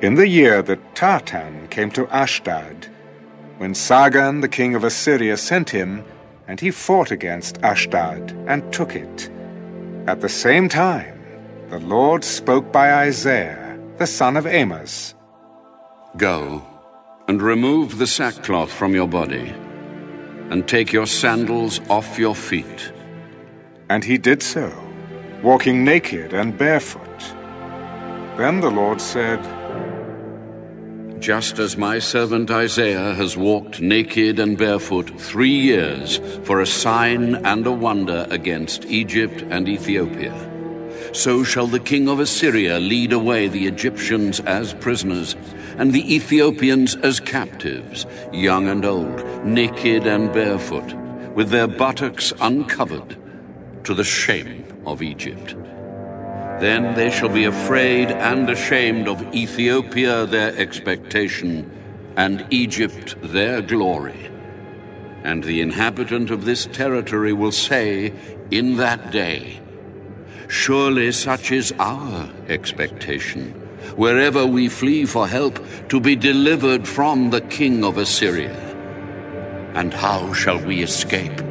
In the year that Tartan came to Ashdod, when Sargon the king of Assyria sent him, and he fought against Ashdod and took it. At the same time, the Lord spoke by Isaiah, the son of Amoz. Go and remove the sackcloth from your body, and take your sandals off your feet. And he did so, walking naked and barefoot. Then the Lord said, Just as my servant Isaiah has walked naked and barefoot three years for a sign and a wonder against Egypt and Ethiopia, so shall the king of Assyria lead away the Egyptians as prisoners, and the Ethiopians as captives, young and old, naked and barefoot, with their buttocks uncovered, to the shame of Egypt. Then they shall be afraid and ashamed of Ethiopia their expectation, and Egypt their glory. And the inhabitant of this territory will say in that day, Surely such is our expectation, wherever we flee for help, to be delivered from the king of Assyria. And how shall we escape?